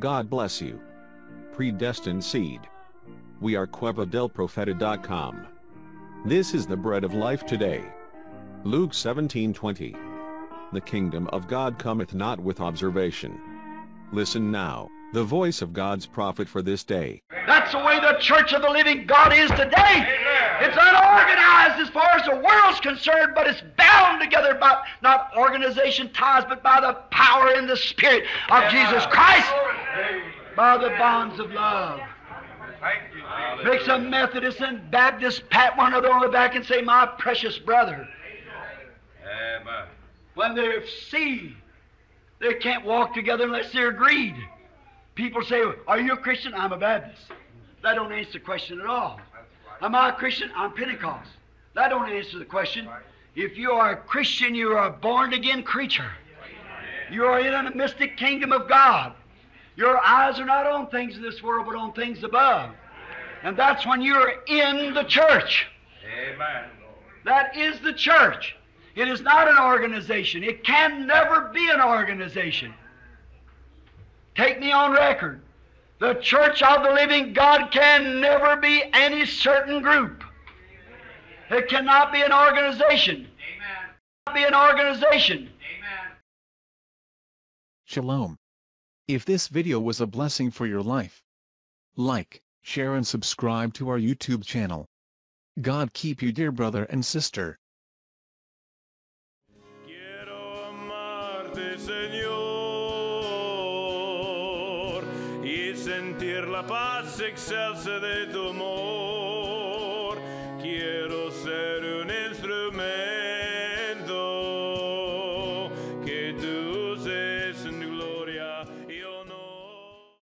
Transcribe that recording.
God bless you. Predestined Seed. We are cuevadelprofeta.com. This is the bread of life today. Luke 17:20. The kingdom of God cometh not with observation. Listen now, the voice of God's prophet for this day. That's the way the church of the living God is today. It's unorganized as far as the world's concerned, but it's bound together by not organization ties, but by the power and the spirit of Jesus Christ, by the bonds of love. Makes a Methodist and Baptist pat one another on the back and say, My precious brother. When they see they can't walk together unless they're agreed. People say, Are you a Christian? I'm a Baptist. That don't answer the question at all. Am I a Christian? I'm Pentecost. That don't answer the question. If you are a Christian, you are a born again creature. You are in a mystic kingdom of God. Your eyes are not on things of this world, but on things above. And that's when you're in the church. Amen. That is the church. It is not an organization. It can never be an organization. Take me on record. The church of the living God can never be any certain group. It cannot be an organization. Amen. It cannot be an organization. Amen. Shalom. If this video was a blessing for your life, like, share and subscribe to our YouTube channel. God keep you dear brother and sister. Sentir la paz excelsa de tu amor.